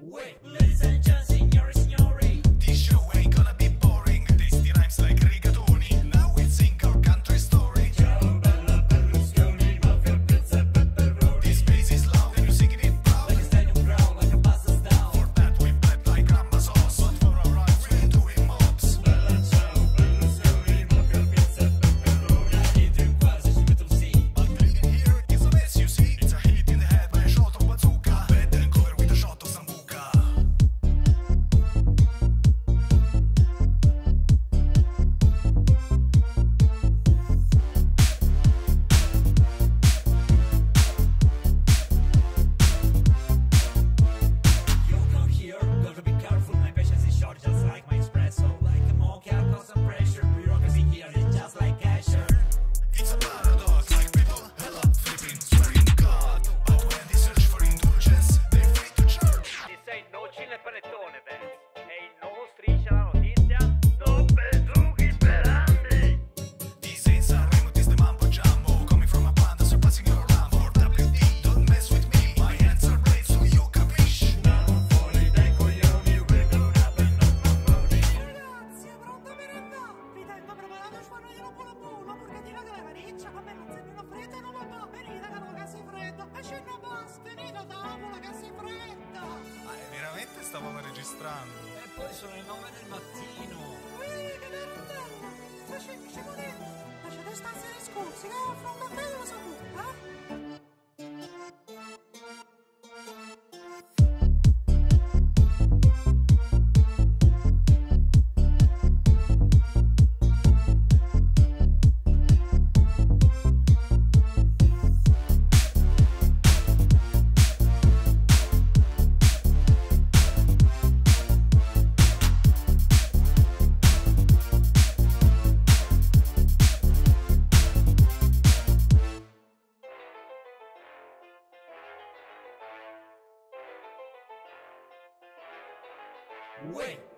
Wait, ladies and gentlemen. ciccia, a la non fredda, non la va, venite che non che si fredda, e c'è una basta, venite tavola che si fredda. Ma è veramente stavamo registrando? E poi sono le 9 del mattino. Ui, che verrotella, se ci muore, lasciate stare scorsi, che ho Wait.